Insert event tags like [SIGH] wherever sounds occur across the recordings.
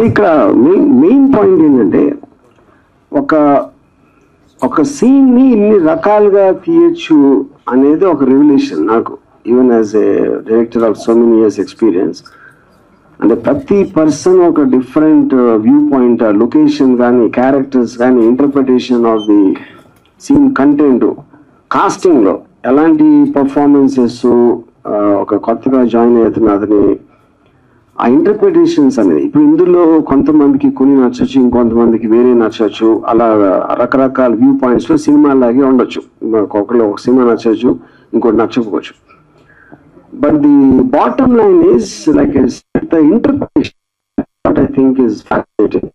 So ఇక్కడ main main point ఏంటంటే ఒక ఒక సీన్ని ఇన్ని రకాలుగా తీయచ్చు అనేది ఒక రెవల్యూషన్ నాకు. Even as a director of so many years experience అంటే ప్రతి పర్సన్ ఒక డిఫరెంట్ వ్యూ పాయింట్ లొకేషన్ కానీ క్యారెక్టర్స్ కానీ interpretation of the scene content కాస్టింగ్లో ఎలాంటి పర్ఫార్మెన్సెస్ uh, ఒక కొత్తగా జాయిన్ అవుతున్న అతని ఆ ఇంటర్ప్రిటేషన్స్ అనేది ఇప్పుడు ఇందులో కొంతమందికి కొన్ని నచ్చచ్చు ఇంకొంతమందికి వేరే నచ్చచ్చు అలా రకరకాల వ్యూ పాయింట్స్లో సినిమా లాగే ఉండొచ్చు. ఒకళ్ళు ఒక సినిమా నచ్చచ్చు ఇంకోటి నచ్చకపోవచ్చు. But the bottom line is like the interpretation I think is fascinating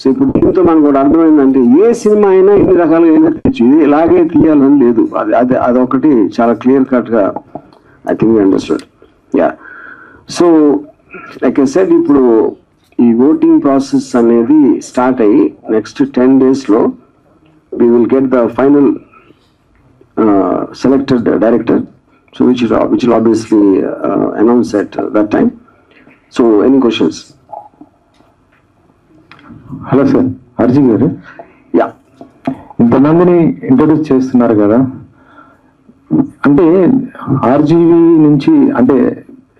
so ఇప్పుడు దీంతో మనకు కూడా అర్థమైందంటే ఏ సినిమా అయినా ఎన్ని రకాలుగా అయినా తీయచ్చు. ఇది ఇలాగే తీయాలని లేదు. అది అది అదొకటి చాలా క్లియర్ కట్గా I think understand ya so like I said ఇప్పుడు ఈ ఓటింగ్ ప్రాసెస్ అనేది స్టార్ట్ అయ్యి నెక్స్ట్ టెన్ డేస్లో we will get the final selected director so which which will obviously announce at that time so any questions hello sir Arjun garu ya ఇంతమందిని introduce చేస్తున్నారు కదా. అంటే RGV నుంచి అంటే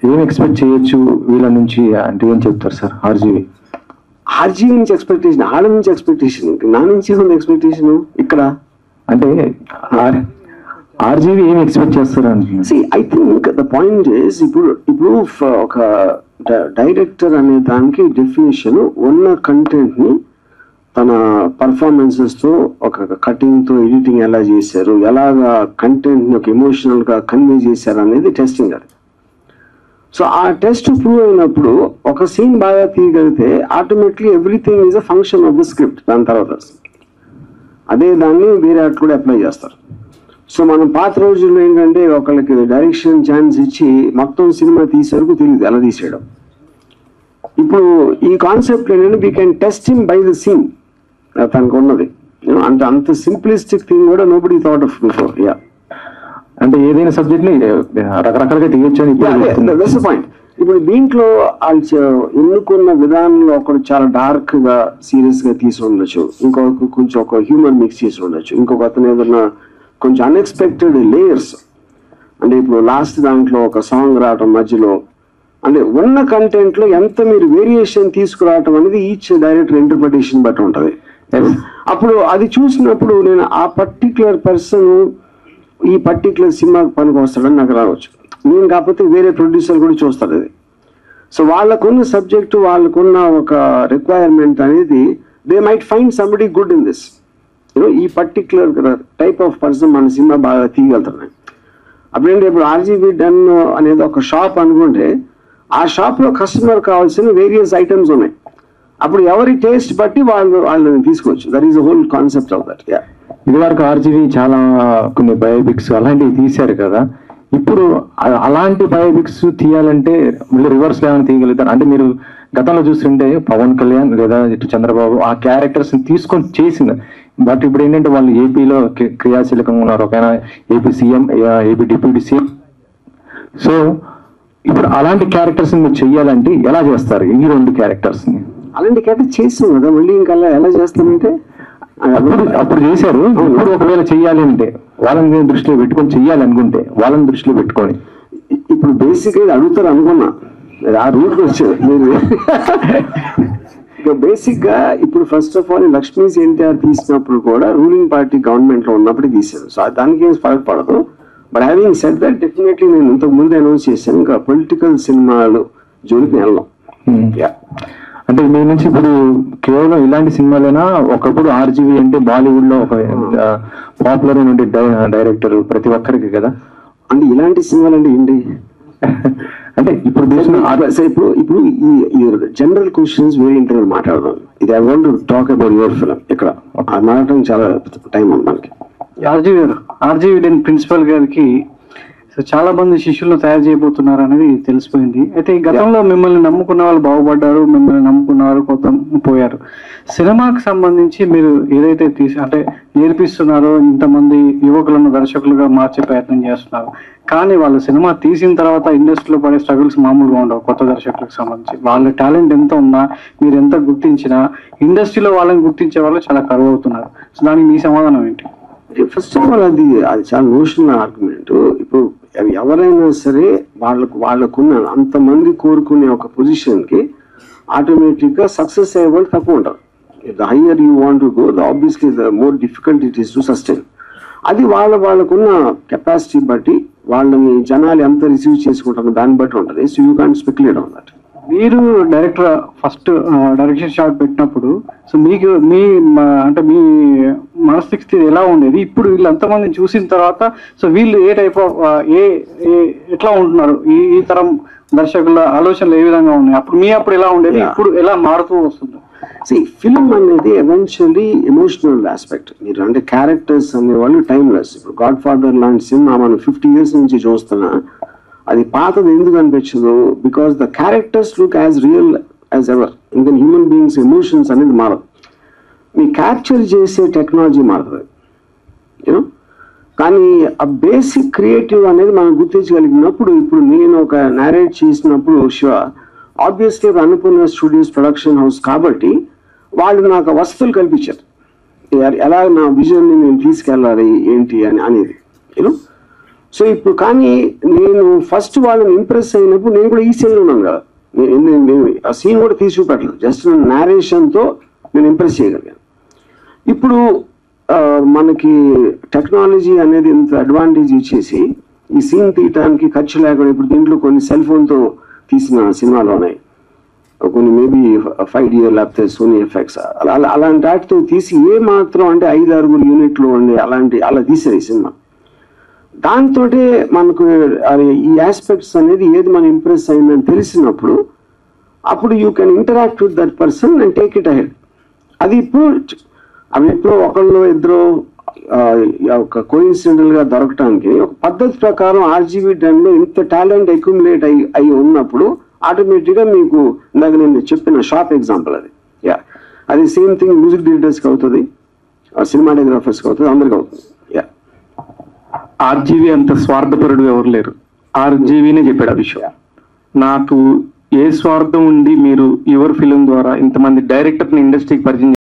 ఏం ఎక్స్పెక్ట్ చేయొచ్చు వీళ్ళ నుంచి అంటే ఏం చెప్తారు సార్? ఆర్జీవి ఆర్జీ నుంచి ఎక్స్పెక్టేషన్ ఆడ నుంచి ఎక్స్పెక్టేషన్ నా నుంచి ఉంది ఎక్స్పెక్టేషన్ ఇక్కడ అంటే ఆర్జీవి ఏం ఎక్స్పెక్ట్ చేస్తారు see I think the point is ఇప్పుడు ఇప్పుడు ఒక డైరెక్టర్ అనే దానికి డెఫినేషన్ ఉన్న కంటెంట్ని తన పర్ఫార్మెన్సెస్తో ఒక కటింగ్తో ఎడిటింగ్ ఎలా చేశారు ఎలాగా కంటెంట్ని ఒక ఎమోషనల్గా కన్వే చేశారు అనేది టెస్టింగ్ అది. సో ఆ టెస్ట్ ప్రూవ్ అయినప్పుడు ఒక సీన్ బాగా తీయగలిగితే automatically everything is a function of the script దాని తర్వాత అదే దాన్ని వేరే ఆట కూడా అప్లై చేస్తారు. సో మనం పాత రోజుల్లో ఏంటంటే ఒకళ్ళకి డైరెక్షన్ ఛాన్స్ ఇచ్చి మొత్తం సినిమా తీసేవరకు తెలియదు ఎలా తీసేయడం. ఇప్పుడు ఈ కాన్సెప్ట్ ఏంటంటే we can test in by the scene తనకు ఉన్నది. అంటే అంత అంత సింప్లిస్టిక్ థింగ్ కూడా nobody thought of before ya అంటే ఏదైనా సబ్జెక్ట్ని రకరకాలుగా తీయొచ్చు అని ఇప్పుడు పాయింట్ ఇప్పుడు దీంట్లో వాళ్ళు ఎన్నుకున్న విధానంలో ఒకడు చాలా డార్క్గా సీరియస్గా తీసి ఉండొచ్చు. ఇంకొక కొంచెం ఒక హ్యూమర్ మిక్స్ చేసి ఉండొచ్చు. ఇంకొక అతను ఏదన్నా కొంచెం అన్ఎక్స్పెక్టెడ్ లేయర్స్ అంటే ఇప్పుడు లాస్ట్ దాంట్లో ఒక సాంగ్ రావటం మధ్యలో అంటే ఉన్న కంటెంట్లో ఎంత మీరు వేరియేషన్ తీసుకురావటం అనేది ఈచ్ డైరెక్టర్ ఇంటర్ప్రిటేషన్ బట్టి ఉంటది. అప్పుడు అది చూసినప్పుడు నేను ఆ పర్టికులర్ పర్సన్ ఈ పర్టికులర్ సినిమా పనికి వస్తాడని నాకు రావచ్చు. నేను కాకపోతే వేరే ప్రొడ్యూసర్ కూడా చూస్తారు అది. సో వాళ్ళకున్న సబ్జెక్టు వాళ్ళకున్న ఒక రిక్వైర్మెంట్ అనేది they might find somebody good in this ఈ పర్టికులర్ టైప్ ఆఫ్ పర్సన్ మన సినిమా బాగా తీయగలుగుతున్నాయి అప్పుడంటే ఇప్పుడు ఆర్జీబీ డన్ అనేది ఒక షాప్ అనుకుంటే ఆ షాప్లో కస్టమర్ కావాల్సిన వేరియస్ ఐటమ్స్ ఉన్నాయి. అప్పుడు ఎవరి టేస్ట్ బట్టి వాళ్ళు వాళ్ళని తీసుకోవచ్చు that is whole concept of that ya ఇదివరకు ఆర్జీవి చాలా కొన్ని బయోపిక్స్ అలాంటివి తీశారు కదా. ఇప్పుడు అలాంటి బయోపిక్స్ తీయాలంటే మళ్ళీ రివర్స్ ఏమైనా తీయగలుగుతారు? అంటే మీరు గతంలో చూస్తుంటే పవన్ కళ్యాణ్ లేదా ఇటు చంద్రబాబు ఆ క్యారెక్టర్స్ తీసుకొని చేసింది. బట్ ఇప్పుడు ఏంటంటే వాళ్ళు ఏపీలో క్రి- క్రియాశీలకంగా ఉన్నారు. ఒక AP CM AP deputy CM. So ఇప్పుడు అలాంటి క్యారెక్టర్స్ మీరు చెయ్యాలంటే ఎలా చేస్తారు? ఈ రెండు క్యారెక్టర్స్ని? అలాంటి క్యారెక్టర్ చేస్తాం కదా. మళ్ళీ ఇంకా అలా ఎలా చేస్తామంటే అప్పుడు అప్పుడు చేశారు. ఇప్పుడు ఒకవేళ చెయ్యాలి అంటే వాళ్ళని దృష్టిలో పెట్టుకొని చెయ్యాలి అనుకుంటే వాళ్ళని దృష్టిలో పెట్టుకొని. ఇప్పుడు బేసిక్గా ఇది అడుగుతారు అనుకున్నా. ఆ రూట్ వచ్చేది మీరు [LAUGHS] బేసిక్గా ఇప్పుడు first of all Lakshmi's NTR తీసినప్పుడు కూడా రూలింగ్ పార్టీ గవర్నమెంట్లో ఉన్నప్పుడు తీశారు. సో దానికి ఏం ఫరక్ పడదు. But having set that definitely నేను ఇంతకు ముందు అనౌన్స్ చేశాను. ఇంకా పొలిటికల్ సినిమాలు జోలికి వెళ్ళాం Yeah. అంటే మీ నుంచి ఇప్పుడు కేవలం ఇలాంటి సినిమాలైనా? ఒకప్పుడు ఆర్జీవి అంటే బాలీవుడ్లో ఒక పాపులర్ అయిన డైరెక్టర్ ప్రతి ఒక్కరికి కదా? అంటే ఇలాంటి సినిమాలు అంటే ఏంటి అంటే ఇప్పుడు ఇప్పుడు ఇప్పుడు ఈ జనరల్ క్వశ్చన్స్ వేరే ఇంటర్వ్యూ మాట్లాడదాం. ఇది I want talk about your film ఇక్కడ. అది మాట్లాడటం చాలా టైం ఉంది మనకి. ఆర్జీవి ఆర్జీవి ప్రిన్సిపల్ గారికి సో చాలా మంది శిష్యులను తయారు చేయబోతున్నారు అనేది తెలిసిపోయింది. అయితే ఈ గతంలో మిమ్మల్ని నమ్ముకున్న వాళ్ళు బాగుపడ్డారు మిమ్మల్ని నమ్ముకున్న వాళ్ళు కొంత పోయారు. సినిమాకి సంబంధించి మీరు ఏదైతే తీసి అంటే నేర్పిస్తున్నారో ఇంతమంది యువకులను దర్శకులుగా మార్చే ప్రయత్నం చేస్తున్నారు. కానీ వాళ్ళు సినిమా తీసిన తర్వాత ఇండస్ట్రీలో పడే స్ట్రగుల్స్ మామూలుగా ఉండవు కొత్త దర్శకులకు సంబంధించి. వాళ్ళ టాలెంట్ ఎంత ఉన్నా మీరు ఎంత గుర్తించినా ఇండస్ట్రీలో వాళ్ళని గుర్తించే వాళ్ళు చాలా కరువు అవుతున్నారు. సో దానికి మీ సమాధానం ఏంటి? ఫస్ట్ ఆఫ్ ఆల్ అది అది చాలా నోషనల్ ఆర్గ్యుమెంట్ ఇప్పుడు అవి ఎవరైనా సరే వాళ్ళకు వాళ్ళకున్న అంతమంది కోరుకునే ఒక పొజిషన్కి ఆటోమేటిక్గా సక్సెస్ అయ్యే వాళ్ళు తక్కువ ఉంటారు. The higher you want to go the obviously the more difficult it is to sustain అది వాళ్ళ వాళ్ళకున్న కెపాసిటీ బట్టి వాళ్ళని జనాలు ఎంత రిసీవ్ చేసుకుంటారో దాన్ని బట్టి ఉంటుంది. So you can speculate on that మీరు డైరెక్టర్ ఫస్ట్ డైరెక్షన్ షాట్ పెట్టినప్పుడు సో మీకు మీ అంటే మీ మనస్థితి ఎలా ఉండేది? ఇప్పుడు వీళ్ళు అంతమందిని చూసిన తర్వాత సో వీళ్ళు ఏ టైప్ ఆఫ్ ఏ ఏ- ఎట్లా ఉంటున్నారు? ఈ ఈ తరం దర్శకుల ఆలోచనలు ఏ విధంగా ఉన్నాయి? అప్పుడు మీ అప్పుడు ఎలా ఉండేది. ఇప్పుడు ఎలా మారుతూ వస్తుంది? సి ఫిల్మ్ అనేది ఎవెన్చువల్లీ ఎమోషనల్ ఆస్పెక్ట్ మీరు అంటే క్యారెక్టర్స్ అనేవాళ్ళు టైమ్లెస్ ఇప్పుడు గాడ్ ఫాదర్ లాంటి సినిమా మనం ఫిఫ్టీ ఇయర్స్ నుంచి చూస్తున్నా అది పాతది ఎందుకు అనిపించదు? Because the characters look as real as ever ఇంకా హ్యూమన్ బీయింగ్స్ ఎమోషన్స్ అనేది మారదు మీ క్యాప్చర్ చేసే టెక్నాలజీ మారుతుంది. యూనో కానీ ఆ బేసిక్ క్రియేటివ్ అనేది మనం గుర్తించగలిగినప్పుడు ఇప్పుడు నేను ఒక నేరేట్ చేసినప్పుడు Shiva obviously Annapurna studios production house కాబట్టి వాళ్ళు నాకు వసతులు కల్పించారు. ఎలా నా విజన్ని నేను తీసుకెళ్ళాలి? ఏంటి? అని అనేది. యూనో సో ఇప్పుడు కానీ నేను ఫస్ట్ వాళ్ళని ఇంప్రెస్ అయినప్పుడు నేను కూడా ఈ సీన్లో ఉన్నాను కదా. నేను ఆ సీన్ కూడా తీసి చూపెట్టలేదు. జస్ట్ నేరేషన్తో నేను ఇంప్రెస్ చేయగలిగాను. ఇప్పుడు మనకి టెక్నాలజీ అనేది ఇంత అడ్వాంటేజ్ ఇచ్చేసి ఈ సీన్ తీయటానికి ఖర్చు లేకుండా ఇప్పుడు దీంట్లో కొన్ని సెల్ ఫోన్తో తీసిన సినిమాలు ఉన్నాయి కొన్ని మేబీ ఫైవ్ డియర్ లేకపోతే సోనీ ఎఫెక్ట్స్ అలా అలాంటి వాటితో తీసి ఏ మాత్రం అంటే ఐదు ఆరుగురు యూనిట్లు ఉండే అలాంటి అలా తీసేది సినిమా. దాంతో మనకు ఈ ఆస్పెక్ట్స్ అనేది ఏది మనం ఇంప్రెస్ అయిందని తెలిసినప్పుడు అప్పుడు you can interact with that person and take it ahead అది ఇప్పుడు అవి ఎప్పుడో ఒకళ్ళు ఇద్దరు ఒక కోయిన్సిడెంటల్గా దొరకటానికి ఒక పద్ధతి ప్రకారం ఆర్జీబీ లో ఇంత టాలెంట్ అక్యుములేట్ అయి అయి ఉన్నప్పుడు ఆటోమేటిక్గా మీకు ఇందాక నేను చెప్పిన షాప్ ఎగ్జాంపుల్ అది. యా అది సేమ్ థింగ్ మ్యూజిక్ డైరెక్టర్స్కి అవుతుంది సినిమాటోగ్రాఫర్స్కి అవుతుంది అందరికి అవుతుంది. యా. ఆర్జీవి అంత స్వార్థపరుడు ఎవరు లేరు. ఆర్జీవీనే చెప్పాడు ఆ విషయం నాకు ఏ స్వార్థం ఉండి మీరు యువర్ ఫిలిం ద్వారా ఇంతమంది డైరెక్టర్ని ఇండస్ట్రీకి పరిచయం